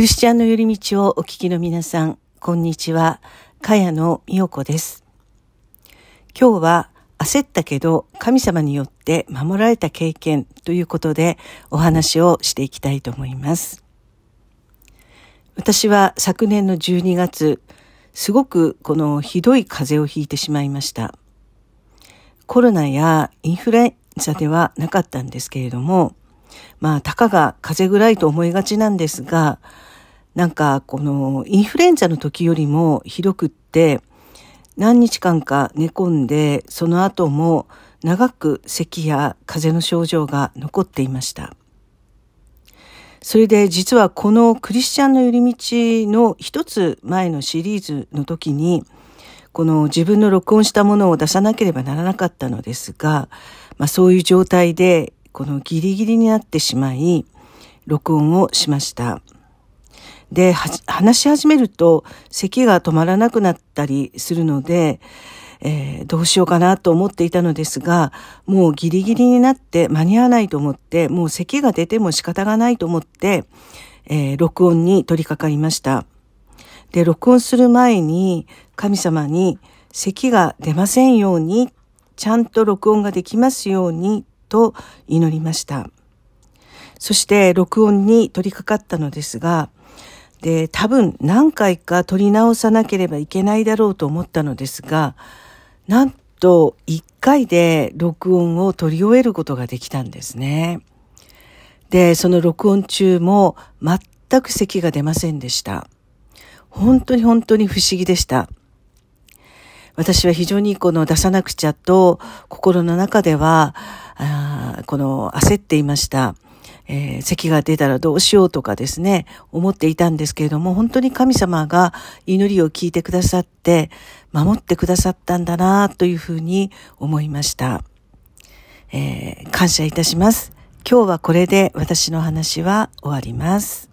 クリスチャンの寄り道をお聞きの皆さん、こんにちは。かやのみよこです。今日は焦ったけど神様によって守られた経験ということでお話をしていきたいと思います。私は昨年の12月、すごくこのひどい風邪をひいてしまいました。コロナやインフルエンザではなかったんですけれども、まあ、たかが風邪ぐらいと思いがちなんですが、なんかこのインフルエンザの時よりもひどくって、何日間か寝込んで、その後も長く咳や風邪の症状が残っていました。それで実はこのクリスチャンの寄り道の一つ前のシリーズの時に、この自分の録音したものを出さなければならなかったのですが、まあそういう状態でこのギリギリになってしまい、録音をしました。で、話し始めると咳が止まらなくなったりするので、えー、どうしようかなと思っていたのですが、もうギリギリになって間に合わないと思って、もう咳が出ても仕方がないと思って、えー、録音に取り掛かりました。で、録音する前に神様に咳が出ませんように、ちゃんと録音ができますようにと祈りました。そして録音に取り掛かったのですが、で、多分何回か撮り直さなければいけないだろうと思ったのですが、なんと1回で録音を撮り終えることができたんですね。で、その録音中も全く咳が出ませんでした。本当に本当に不思議でした。私は非常にこの出さなくちゃと心の中では、あこの焦っていました。えー、咳が出たらどうしようとかですね、思っていたんですけれども、本当に神様が祈りを聞いてくださって、守ってくださったんだなというふうに思いました。えー、感謝いたします。今日はこれで私の話は終わります。